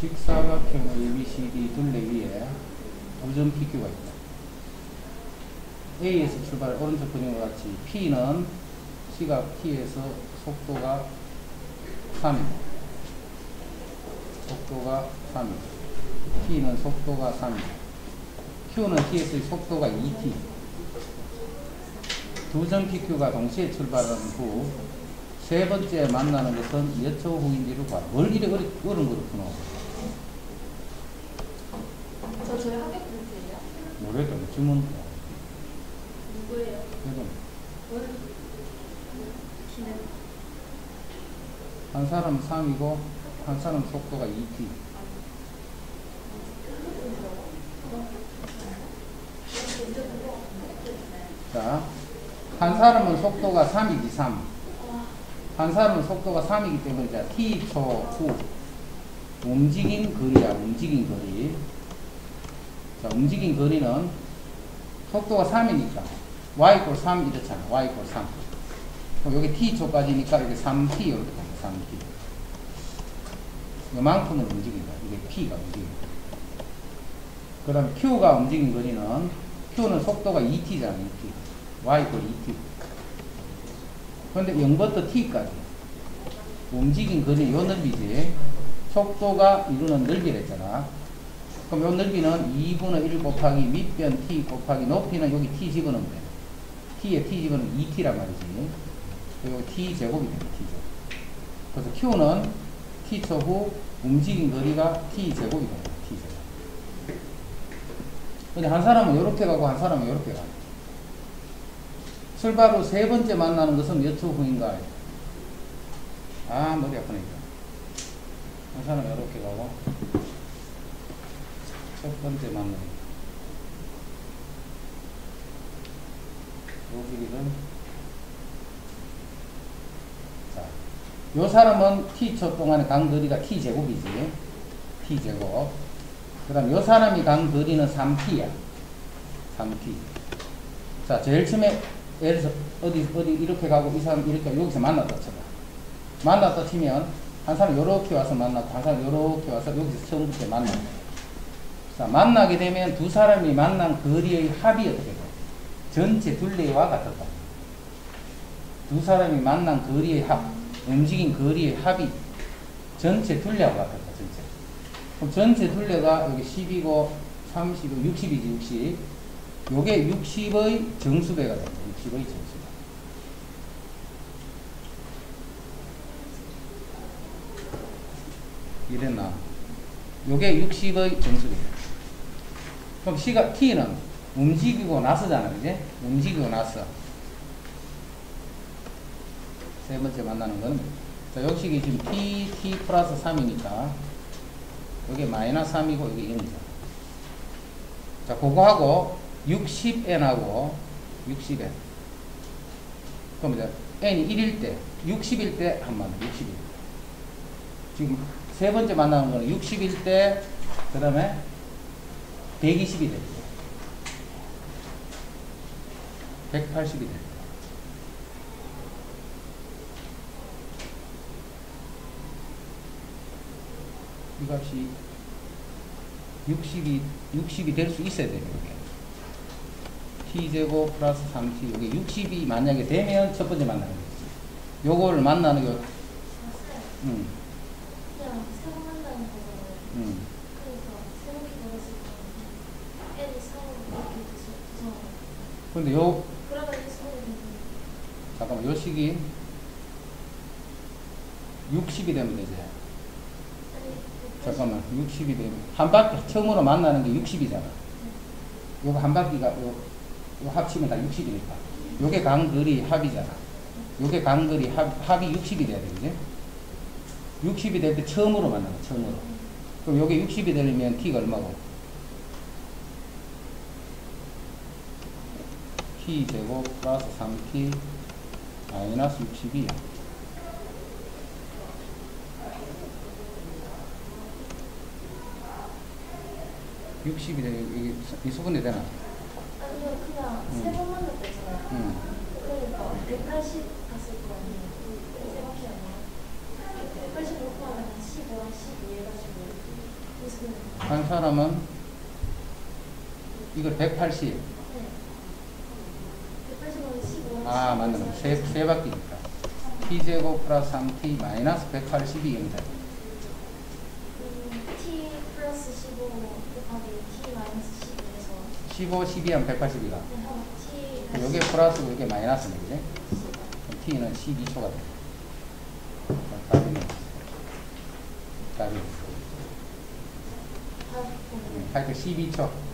직사각형 ABCD 둘레 위에 우점 PQ가 있다. A에서 출발 오른쪽 그림과 같이 P는 시각 T에서 속도가 3이다. 속도가 3이다. T는 속도가 3이다. Q는 T에서의 속도가 2T. 두 점 PQ가 동시에 출발하는 후세 번째 만나는 것은 몇 초 후인지를 봐라. 뭘 이래 어리, 거로 푸노? 저 저희 학교 분들이요? 모르겠다. 주문. 누구예요? 그래도 뭘? 기는 한 사람은 3이고 한 사람은 속도가 2t. 자, 한 사람은 속도가 3이지 3. 한 사람은 속도가 3이기 때문에 자, t초 후 움직인 거리야 움직인 거리. 자, 움직인 거리는 속도가 3이니까 y 이꼴 3 이렇잖아. y 이꼴 3. 그럼 여기 t초까지니까 이게 3t 이렇게 됩니다. 3t. 이만큼은 움직인다. 이게 p가 움직인다. 그 다음에 q가 움직인 거리는 q는 속도가 2t잖아. 2t. y 이꼴 2t. 그런데 0부터 t까지 움직인 거리 요 넓이지. 속도가 이거는 넓이랬잖아. 그럼 요 넓이는 2분의 1 곱하기 밑변 t 곱하기 높이는 여기 t 집어넣으면 돼. t에 t 집어넣으면 2t란 말이지. 그리고 t 제곱이 됩니다. t 제곱. 그래서 q는 t초 후 움직인 거리가 t 제곱이 됩니다. t 제곱. 근데 한 사람은 이렇게 가고 한 사람은 이렇게 가. 출발 후세 번째 만나는 것은 몇 초 후인가? 아 머리 아프네. 한 사람은 이렇게 가고 첫 번째 만나는 요 길이는 자, 요 사람은 t초 동안의 간 거리가 t 제곱이지. t 제곱. 그 다음 요 사람이 간 거리는 3t야. 3t. 자, 제일 처음에 예를 들어서 어디 어디 이렇게 가고 이 사람 이렇게 여기서 만났다 쳐봐. 만났다 치면 한 사람 요렇게 와서 만났고 한 사람 요렇게 와서 여기서 처음부터 만나. 자, 만나게 되면 두 사람이 만난 거리의 합이 어떻게 돼? 전체 둘레와 같았다. 두 사람이 만난 거리의 합, 움직인 거리의 합이 전체 둘레와 같았다. 전체. 그럼 전체 둘레가 여기 10이고 30이고 60이지 60. 요게 60의 정수배가 됩니다. 60의 정수배. 이랬나? 요게 60의 정수배야. 그럼 시각 t는 움직이고 나서잖아, 그지? 움직이고 나서. 세 번째 만나는 건, 자, 역식이 지금 t, t 플러스 3이니까, 여기 마이너스 3이고, 여기 0이죠. 자, 그거하고, 60n하고, 60n. 그럼 이제, n이 1일 때, 60일 때한 만나, 60일. 지금 세 번째 만나는 거는 60일 때, 그 다음에 120이 될 때. 180이 될 때. 이 값이 60이, 60이 될 수 있어야 돼요, 이게. t제곱 플러스 3t. 이게 60이 만약에 되면 첫 번째 만나는 거지. 요거를 만나는 게, 음, 그냥 새로 만나는 거잖아요. 음. 그러니까 새롭게 걸었을 때 애를 사고 이렇게 구성 근데 요, 잠깐만, 요 식이 60이 되면 되지. 잠깐만, 60이 되면. 한 바퀴, 처음으로 만나는 게 60이잖아. 요거 한 바퀴가, 요, 요 합치면 다 60이니까. 요게 간거리 합이잖아. 요게 간거리 합, 합이 60이 돼야 되지. 60이 될 때 처음으로 만나는 처음으로. 그럼 요게 60이 되려면 t가 얼마고? T 제곱 플러스 3t 마이너스 62야. 육십이 되 이게 이 소분이 되나? 아니요 그냥 음. 세번 만났다 했잖아요. 응. 그러니까 180 갔을 거 아니에요. 세 바퀴 아니에요? 180 놓고 하면 15랑 12 해가지고 한 사람은 이걸 180. 네. 180은 15. 아, 맞네. 세, 세 바퀴니까. t제곱 플러스 3t 마이너스 180이 0자. 음, t 플러스 15 곱하기 t 마이너스 15에서 15, 12하면 180이가. 네, 요게 플러스고 요게 마이너스네, 그지? t는 12초가 돼. 답이. 다 하여튼 12초.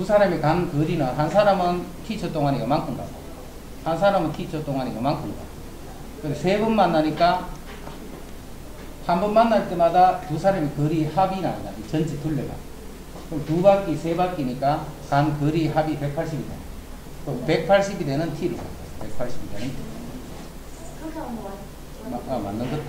두 사람이 간 거리는 한 사람은 t초 동안에 이만큼 가고 한 사람은 t초 동안에 이만큼 가고 그래서 세 번 만나니까 한 번 만날 때마다 두 사람이 거리 합이 나온다. 이 전체 둘레가. 그럼 두 바퀴, 세 바퀴니까 간 거리 합이 180이 돼. 그럼 180이 되는 t를 180이 되는 t. 아, 맞는 것